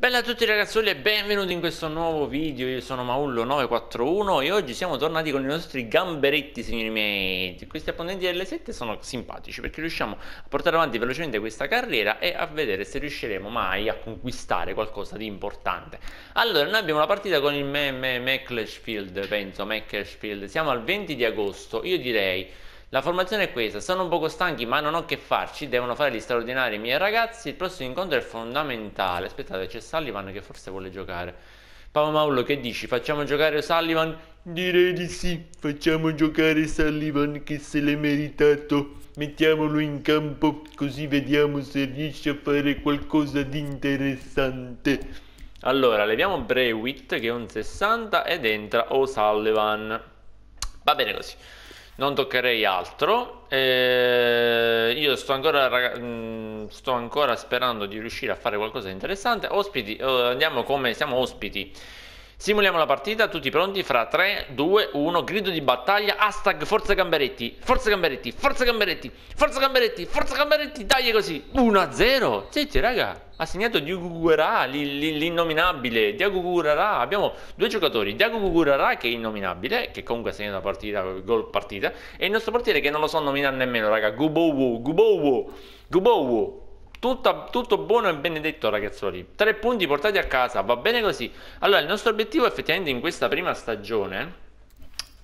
Bella a tutti ragazzoli e benvenuti in questo nuovo video, io sono Maullo941 e oggi siamo tornati con i nostri gamberetti signori miei. Questi apponenti L7 sono simpatici perché riusciamo a portare avanti velocemente questa carriera e a vedere se riusciremo mai a conquistare qualcosa di importante. Allora, noi abbiamo la partita con il Maccleshfield, penso, Maccleshfield, siamo al 20 di agosto, io direi la formazione è questa, sono un poco stanchi ma non ho che farci, devono fare gli straordinari miei ragazzi, il prossimo incontro è fondamentale. Aspettate, c'è Sullivan che forse vuole giocare. Paolo Maullo, che dici? Facciamo giocare Sullivan? Direi di sì, facciamo giocare Sullivan che se l'è meritato. Mettiamolo in campo così vediamo se riesce a fare qualcosa di interessante. Allora, leviamo Brewitt che è un 60 ed entra O'Sullivan. Va bene così non toccherei altro. Eh, io sto ancora, mm, sto ancora sperando di riuscire a fare qualcosa di interessante. Ospiti, eh, andiamo come siamo ospiti. Simuliamo la partita, tutti pronti? Fra 3, 2, 1, grido di battaglia, hashtag Forza Gamberetti, Forza Gamberetti, Forza Gamberetti, Forza Gamberetti, Forza Gamberetti, dai così, 1-0, senti raga, ha segnato Diego Gugurà, l'innominabile, Diego Gugurà, abbiamo due giocatori, Diego Gugurà che è innominabile, che comunque ha segnato la partita, gol partita, e il nostro portiere che non lo so nominare nemmeno raga, Gubowo, Gubowo, Gubowo, tutto, tutto, buono e benedetto ragazzoli. Tre punti portati a casa, va bene così. Allora, il nostro obiettivo effettivamente in questa prima stagione,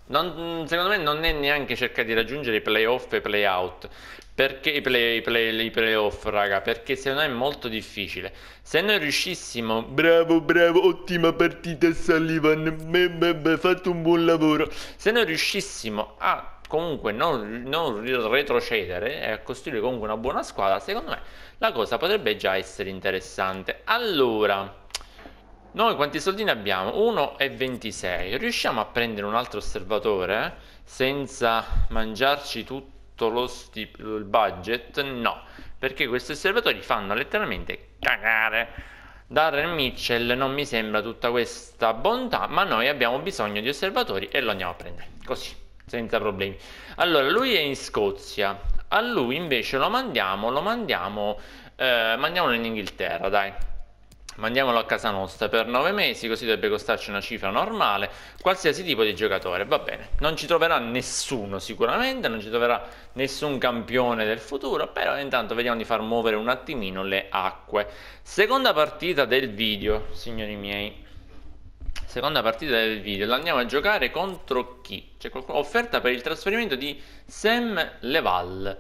non, secondo me non è neanche cercare di raggiungere i playoff e playout. Perché i, play, play, i playoff, raga? Perché secondo me è molto difficile. Se noi riuscissimo... Bravo, bravo, ottima partita Sullivan, hai fatto un buon lavoro. Se noi riuscissimo a comunque non, non retrocedere e costruire comunque una buona squadra, secondo me la cosa potrebbe già essere interessante. Allora, noi quanti soldini abbiamo? 1,26. Riusciamo a prendere un altro osservatore senza mangiarci tutto lo il budget? No, perché questi osservatori fanno letteralmente cagare. Darren Mitchell non mi sembra tutta questa bontà, ma noi abbiamo bisogno di osservatori e lo andiamo a prendere. Così senza problemi. Allora, lui è in Scozia, a lui invece lo mandiamo, lo mandiamo, eh, mandiamolo in Inghilterra, dai. Mandiamolo a casa nostra per 9 mesi, così dovrebbe costarci una cifra normale, qualsiasi tipo di giocatore, va bene. Non ci troverà nessuno sicuramente, non ci troverà nessun campione del futuro, però intanto vediamo di far muovere un attimino le acque. Seconda partita del video, signori miei seconda partita del video, la andiamo a giocare contro chi? C'è qualcuno? Offerta per il trasferimento di Sam Leval.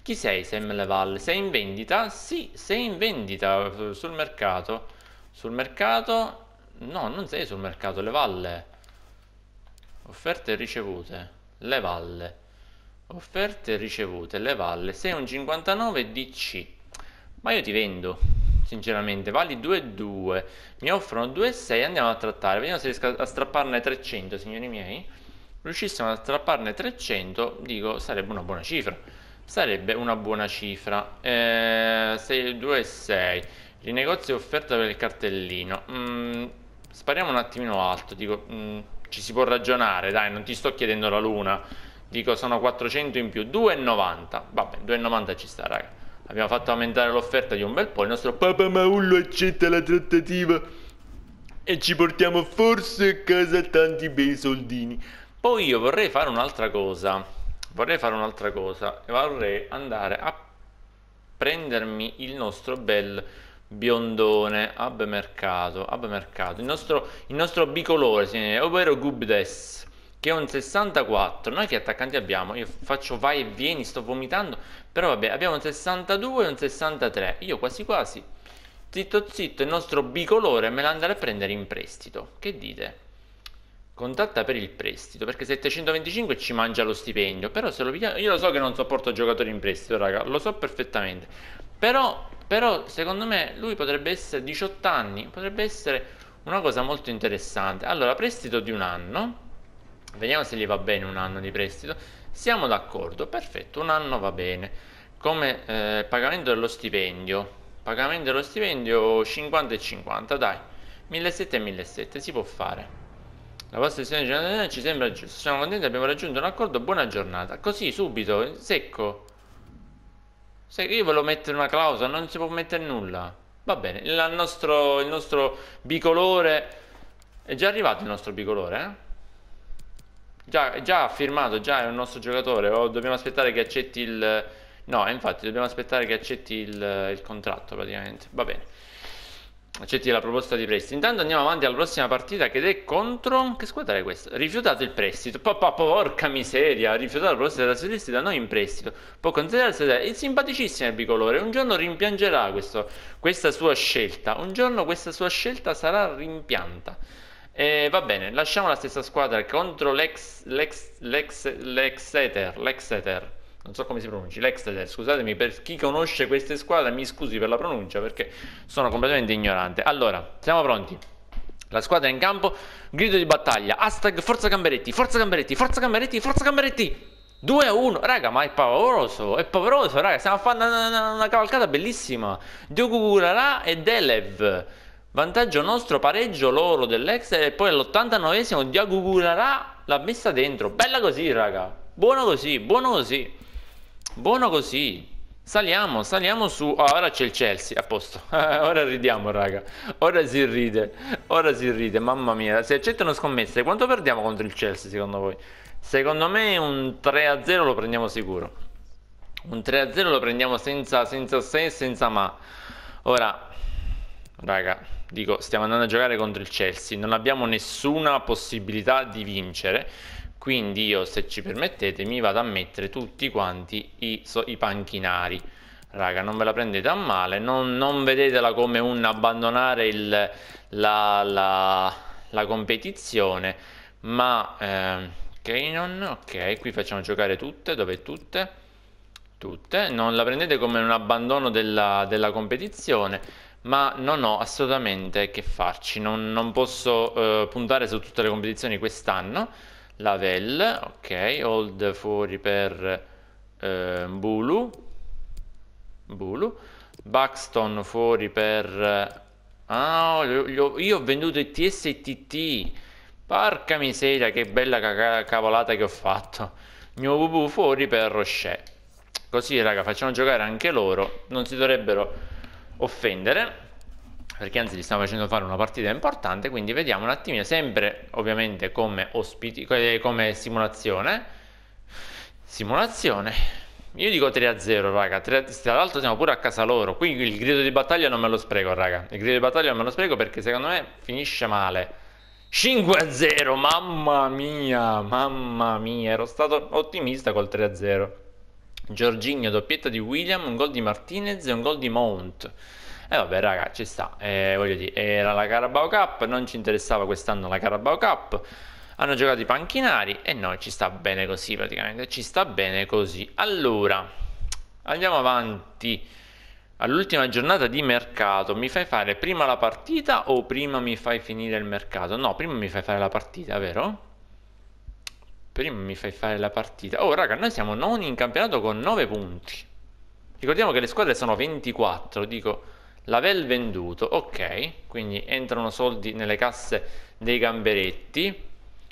Chi sei Sam Leval? Sei in vendita? Sì, sei in vendita eh, sul mercato. Sul mercato? No, non sei sul mercato, le valle. Offerte ricevute. Le valle. Offerte ricevute, le valle. Sei un 59 DC. Ma io ti vendo sinceramente. Vali 2,2 mi offrono 2,6 andiamo a trattare. Vediamo se riesco a strapparne 300 signori miei. Riuscissimo a strapparne 300 dico sarebbe una buona cifra. Sarebbe una buona cifra. Eh, 2,6 rinegozio offerta per il cartellino. Mm, spariamo un attimino alto dico mm, ci si può ragionare dai non ti sto chiedendo la luna. Dico sono 400 in più 2,90 vabbè 2,90 ci sta raga abbiamo fatto aumentare l'offerta di un bel po', il nostro Papa Maullo accetta la trattativa e ci portiamo forse a casa tanti bei soldini. Poi io vorrei fare un'altra cosa, vorrei fare un'altra cosa, vorrei andare a prendermi il nostro bel biondone ab mercato, ab mercato, il nostro, il nostro bicolore, ovvero Gubdes che è un 64. Noi che attaccanti abbiamo? Io faccio vai e vieni, sto vomitando, però vabbè, abbiamo un 62 e un 63. Io quasi quasi, zitto zitto, il nostro bicolore me la andrei a prendere in prestito. Che dite? Contatta per il prestito, perché 725 ci mangia lo stipendio, però se lo pigliamo, io lo so che non sopporto giocatori in prestito, raga, lo so perfettamente. Però, però secondo me lui potrebbe essere 18 anni, potrebbe essere una cosa molto interessante. Allora, prestito di un anno Vediamo se gli va bene un anno di prestito. Siamo d'accordo, perfetto, un anno va bene. Come eh, pagamento dello stipendio, pagamento dello stipendio 50 e 50, dai, 1700 e 1700, si può fare. La vostra decisione generale ci sembra giusta. Siamo contenti, abbiamo raggiunto un accordo. Buona giornata. Così, subito, secco. Se io volevo mettere una clausola, non si può mettere nulla. Va bene, nostro, il nostro bicolore... È già arrivato il nostro bicolore, eh? Già, già firmato, già è un nostro giocatore, o dobbiamo aspettare che accetti il... No, infatti dobbiamo aspettare che accetti il, il contratto praticamente. Va bene. Accetti la proposta di prestito. Intanto andiamo avanti alla prossima partita che è contro... Che squadra è questa? Rifiutato il prestito. Po, porca miseria, rifiutato la proposta della trasferirsi da noi in prestito. Può considerarsi il simpaticissimo il bicolore. Un giorno rimpiangerà questo, questa sua scelta. Un giorno questa sua scelta sarà rimpianta. E va bene, lasciamo la stessa squadra contro l'ex, l'ex, l'ex, l'exeter, l'exeter, non so come si pronunci, l'exeter, scusatemi per chi conosce queste squadre, mi scusi per la pronuncia perché sono completamente ignorante. Allora, siamo pronti? La squadra è in campo, grido di battaglia, hashtag Forza Gamberetti, Forza Gamberetti, Forza Gamberetti, Forza Gamberetti! 2 a 1, raga, ma è pauroso, è pauroso, raga, stiamo facendo una, una, una cavalcata bellissima. Diogo Gurara e Delev. Vantaggio nostro, pareggio loro dell'ex e poi all'89esimo Diago Gurarà l'ha messa dentro. Bella così, raga. Buono così, buono così. Buono così. Saliamo, saliamo su. Oh, ora c'è il Chelsea, a posto. ora ridiamo, raga. Ora si ride. Ora si ride, mamma mia. Se accettano scommesse, quanto perdiamo contro il Chelsea secondo voi? Secondo me un 3-0 lo prendiamo sicuro. Un 3-0 lo prendiamo senza, senza se e senza ma. Ora, raga, dico, stiamo andando a giocare contro il Chelsea, non abbiamo nessuna possibilità di vincere, quindi io, se ci permettete, mi vado a mettere tutti quanti i, so, i panchinari. Raga, non ve la prendete a male, non, non vedetela come un abbandonare il, la, la, la, competizione, ma... Eh, Canon, ok, qui facciamo giocare tutte, dove tutte? Tutte, non la prendete come un abbandono della, della competizione, ma non ho assolutamente che farci, non, non posso uh, puntare su tutte le competizioni quest'anno. Lavelle, ok, hold fuori per uh, Bulu, Bulu, Buxton fuori per... Ah, io ho venduto i TS e TT, porca miseria, che bella cavolata che ho fatto. Mio Bubu fuori per Rocher. Così raga, facciamo giocare anche loro, non si dovrebbero offendere perché anzi gli stiamo facendo fare una partita importante quindi vediamo un attimino sempre ovviamente come ospiti come simulazione simulazione io dico 3-0 raga 3, tra l'altro siamo pure a casa loro qui il grido di battaglia non me lo spreco raga il grido di battaglia non me lo spreco perché secondo me finisce male. 5-0 mamma mia mamma mia ero stato ottimista col 3-0 Giorginio, doppietta di William, un gol di Martinez e un gol di Mount. E eh vabbè, raga, ci sta. Eh, voglio dire, era la Carabao Cup, non ci interessava quest'anno la Carabao Cup. Hanno giocato i panchinari e noi ci sta bene così praticamente. Ci sta bene così. Allora, andiamo avanti. All'ultima giornata di mercato mi fai fare prima la partita o prima mi fai finire il mercato? No, prima mi fai fare la partita, vero? Prima mi fai fare la partita. Oh, raga, noi siamo noni in campionato con 9 punti. Ricordiamo che le squadre sono 24. Dico, L'avel venduto. Ok, quindi entrano soldi nelle casse dei gamberetti.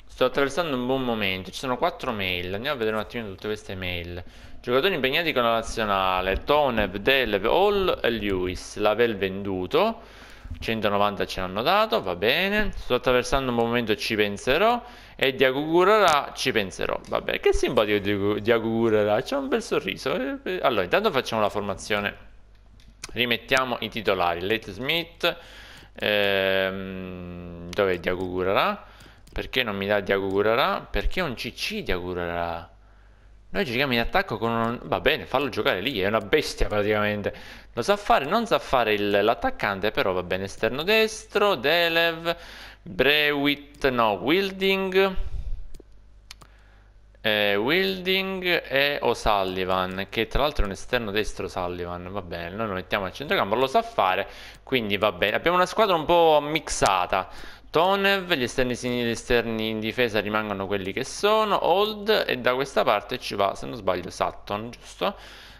Sto attraversando un buon momento. Ci sono 4 mail. Andiamo a vedere un attimino tutte queste mail. Giocatori impegnati con la nazionale. Tonev, Delev, Hall e Lewis. L'avel venduto. 190 ce l'hanno dato, va bene. Sto attraversando un momento ci penserò. E di Agugurara ci penserò. Vabbè, che simpatico di, di Agugurara. C'è un bel sorriso. Eh, eh, allora, intanto facciamo la formazione. Rimettiamo i titolari. Late Smith. Ehm, dove è di Agugurara? Perché non mi dà di Agugurara? Perché è un CC di Agugurara? Noi giochiamo in attacco con un... Va bene, fallo giocare lì, è una bestia praticamente. Lo sa fare, non sa fare l'attaccante, però va bene. Esterno destro, Delev, Brewit, no, Wilding. Eh, Wilding e O'Sullivan, che tra l'altro è un esterno destro Sullivan, va bene, noi lo mettiamo al centrocampo, lo sa fare, quindi va bene. Abbiamo una squadra un po' mixata. Tonev, gli esterni, gli esterni in difesa rimangono quelli che sono, Old e da questa parte ci va, se non sbaglio, Sutton, giusto?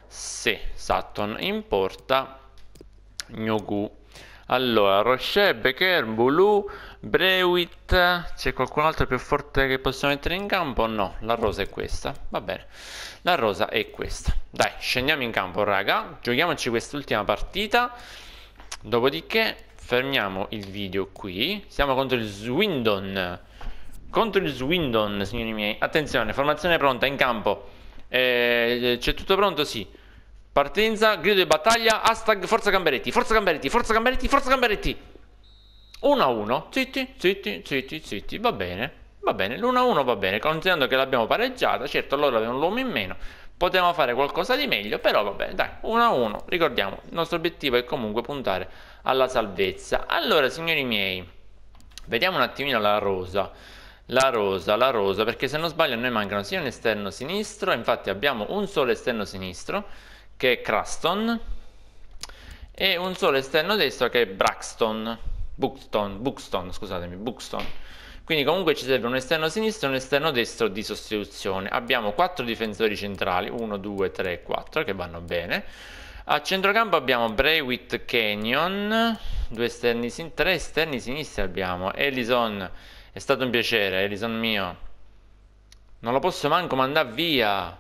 Sì, Sutton in porta, Gnogu. Allora, Rocher, Becker, Bulu, Brewit, c'è qualcun altro più forte che possiamo mettere in campo? No, la rosa è questa, va bene, la rosa è questa. Dai, scendiamo in campo raga, giochiamoci quest'ultima partita Dopodiché fermiamo il video qui. Siamo contro il Swindon. Contro il Swindon, signori miei. Attenzione, formazione pronta in campo. Eh, c'è tutto pronto? Sì. Partenza, grido di battaglia, hashtag Forza Gamberetti, Forza Gamberetti, Forza Gamberetti, Forza Gamberetti. 1 a 1, zitti, zitti, zitti, zitti, va bene, va bene, l'1 a 1 va bene, considerando che l'abbiamo pareggiata, certo loro avevano l'uomo in meno, potevamo fare qualcosa di meglio, però va bene, dai, 1 a 1, ricordiamo, il nostro obiettivo è comunque puntare alla salvezza. Allora, signori miei, vediamo un attimino la rosa. La rosa, la rosa, perché se non sbaglio a noi mancano sia un esterno sinistro, infatti abbiamo un solo esterno sinistro, che è Craston e un solo esterno destro che è Braxton, Buxton, Buxton, scusatemi, Buxton. Quindi comunque ci serve un esterno sinistro e un esterno destro di sostituzione. Abbiamo quattro difensori centrali, 1, 2, 3, 4 che vanno bene. A centrocampo abbiamo Braywitt Canyon, due esterni, tre esterni sinistri abbiamo. Elison, è stato un piacere, Elison mio. Non lo posso manco mandare via.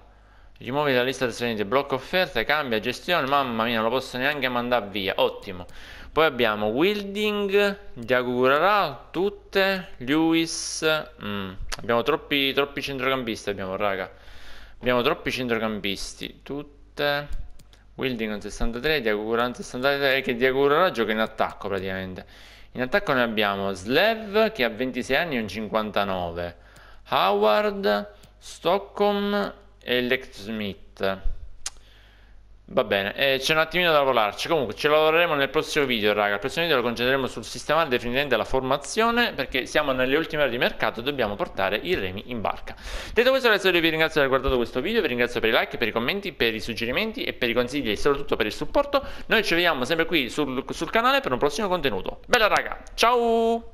Rimuovi dalla lista trasferimenti, blocco offerte, cambia, gestione, mamma mia, non lo posso neanche mandare via, ottimo. Poi abbiamo Wilding, Diagurara, tutte, Lewis, mm. abbiamo troppi, troppi centrocampisti, abbiamo raga. Abbiamo troppi centrocampisti, tutte, Wilding un 63, Diagurara un 63, che Diagurara gioca in attacco praticamente. In attacco noi abbiamo Slev che ha 26 anni e un 59, Howard, Stockholm Elect Smith. Va bene, eh, c'è un attimino da lavorarci. Comunque, ce lavoreremo nel prossimo video, raga. Il prossimo video lo concentreremo sul sistema definitivamente della formazione. Perché siamo nelle ultime ore di mercato e dobbiamo portare i remi in barca. Detto questo, ragazzi, vi ringrazio per aver guardato questo video. Vi ringrazio per i like, per i commenti, per i suggerimenti e per i consigli e soprattutto per il supporto. Noi ci vediamo sempre qui sul, sul canale per un prossimo contenuto. Bella, raga, ciao!